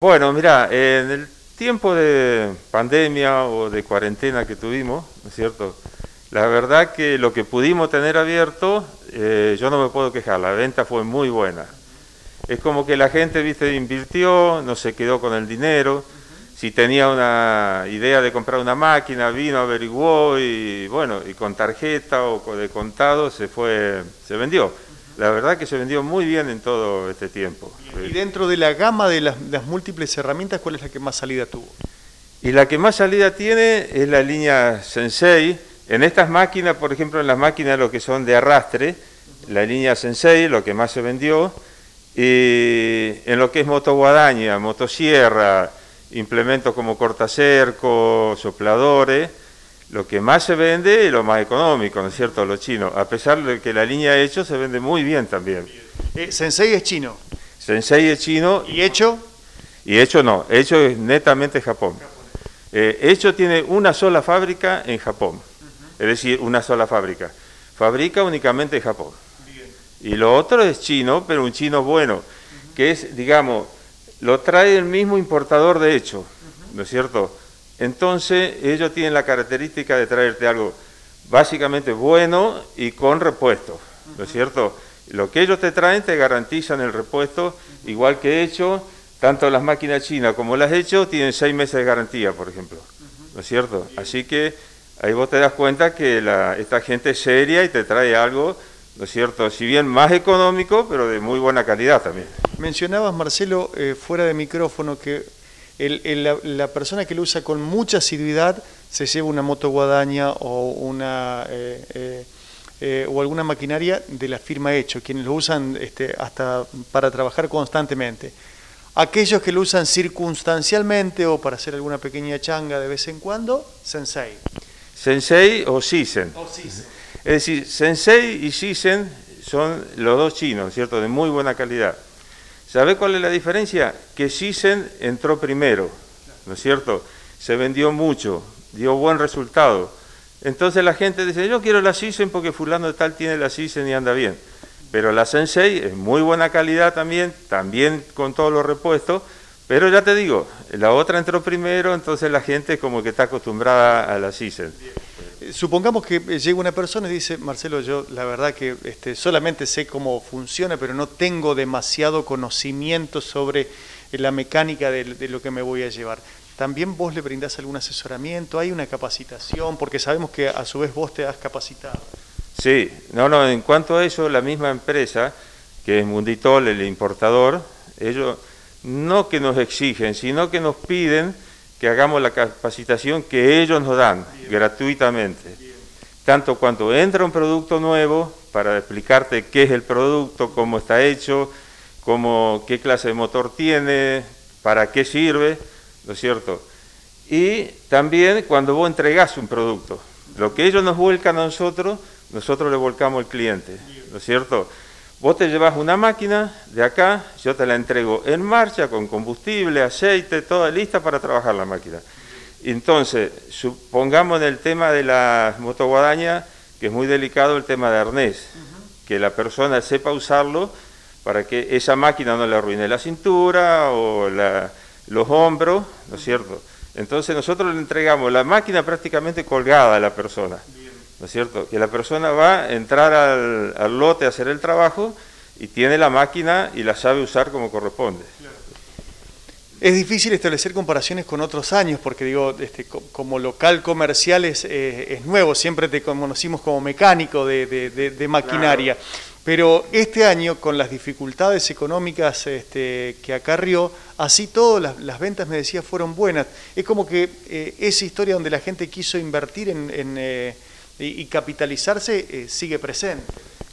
Bueno, mira, en el tiempo de pandemia o de cuarentena que tuvimos, ¿no es cierto? La verdad que lo que pudimos tener abierto, eh, yo no me puedo quejar, la venta fue muy buena. Es como que la gente, viste, invirtió, no se quedó con el dinero, si tenía una idea de comprar una máquina, vino, averiguó y bueno, y con tarjeta o de contado se fue, se vendió. La verdad que se vendió muy bien en todo este tiempo. Y dentro de la gama de las, múltiples herramientas, ¿cuál es la que más salida tuvo? Y la que más salida tiene es la línea Sensei. En estas máquinas, por ejemplo, en las máquinas lo que son de arrastre, la línea Sensei, lo que más se vendió, y en lo que es motoguadaña, motosierra, implementos como cortacerco, sopladores, lo que más se vende es lo más económico, ¿no es cierto?, los chinos, a pesar de que la línea hecho se vende muy bien también. Eh, Sensei es chino. Sensei es chino. ¿Y hecho? Y hecho no, hecho es netamente Japón. Eh, hecho tiene una sola fábrica en Japón, es decir, una sola fábrica. Fabrica únicamente en Japón. Y lo otro es chino, pero un chino bueno, que es, digamos, lo trae el mismo importador de hecho, ¿no es cierto? Entonces ellos tienen la característica de traerte algo básicamente bueno y con repuesto, ¿no es cierto? Lo que ellos te traen te garantizan el repuesto, igual que hecho, tanto las máquinas chinas como las hechos tienen seis meses de garantía, por ejemplo, ¿no es cierto? Así que ahí vos te das cuenta que esta gente es seria y te trae algo, ¿no es cierto? Si bien más económico, pero de muy buena calidad también. Mencionabas, Marcelo, eh, fuera de micrófono, que la, persona que lo usa con mucha asiduidad se lleva una moto guadaña o una eh, eh, eh, o alguna maquinaria de la firma Hecho, quienes lo usan este, hasta para trabajar constantemente. Aquellos que lo usan circunstancialmente o para hacer alguna pequeña changa de vez en cuando, Sensei. Sensei o Sisen. Es decir, Sensei y Sisen son los dos chinos, ¿cierto? De muy buena calidad. ¿Sabe cuál es la diferencia? Que Sisen entró primero, ¿no es cierto? Se vendió mucho, dio buen resultado. Entonces la gente dice, yo quiero la Sisen porque fulano de tal tiene la Sisen y anda bien. Pero la Sensei es muy buena calidad también, también con todos los repuestos, pero ya te digo, la otra entró primero, entonces la gente como que está acostumbrada a la Sisen supongamos que llega una persona y dice, Marcelo, yo la verdad que este, solamente sé cómo funciona, pero no tengo demasiado conocimiento sobre la mecánica de, lo que me voy a llevar. ¿También vos le brindás algún asesoramiento? ¿Hay una capacitación? Porque sabemos que a su vez vos te has capacitado. Sí, no, no, en cuanto a eso, la misma empresa, que es Munditol, el importador, ellos no que nos exigen, sino que nos piden que hagamos la capacitación que ellos nos dan gratuitamente. Tanto cuando entra un producto nuevo, para explicarte qué es el producto, cómo está hecho, cómo, qué clase de motor tiene, para qué sirve, ¿no es cierto? Y también cuando vos entregás un producto, lo que ellos nos vuelcan a nosotros, nosotros le volcamos al cliente, ¿no es cierto? Vos te llevas una máquina de acá, yo te la entrego en marcha con combustible, aceite, toda lista para trabajar la máquina. Entonces, supongamos en el tema de la motoguadaña, que es muy delicado el tema de arnés, que la persona sepa usarlo para que esa máquina no le arruine la cintura o los hombros, ¿no es cierto? Entonces nosotros le entregamos la máquina prácticamente colgada a la persona. ¿No es cierto? Que la persona va a entrar al, lote a hacer el trabajo y tiene la máquina y la sabe usar como corresponde. Es difícil establecer comparaciones con otros años, porque digo, este, como local comercial es, eh, nuevo, siempre te conocimos como mecánico de, maquinaria, pero este año con las dificultades económicas este, que acarrió, así todas las, ventas, me decía, fueron buenas. Es como que eh, esa historia donde la gente quiso invertir en... Eh, y, capitalizarse eh, sigue presente.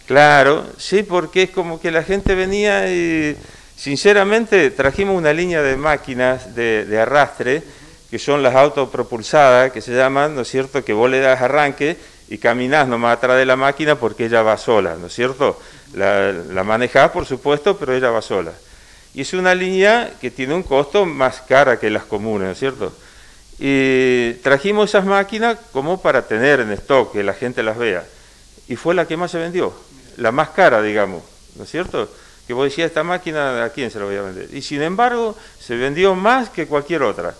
Claro, sí, porque es como que la gente venía y sinceramente trajimos una línea de máquinas de, arrastre, que son las autopropulsadas, que se llaman, ¿no es cierto?, que vos le das arranque y caminás nomás atrás de la máquina porque ella va sola, ¿no es cierto? La, la manejás, por supuesto, pero ella va sola. Y es una línea que tiene un costo más cara que las comunes, ¿no es cierto? Y trajimos esas máquinas como para tener en stock, que la gente las vea. Y fue la que más se vendió, la más cara, digamos, ¿no es cierto? que vos decías, esta máquina, ¿a quién se la voy a vender? Y sin embargo, se vendió más que cualquier otra.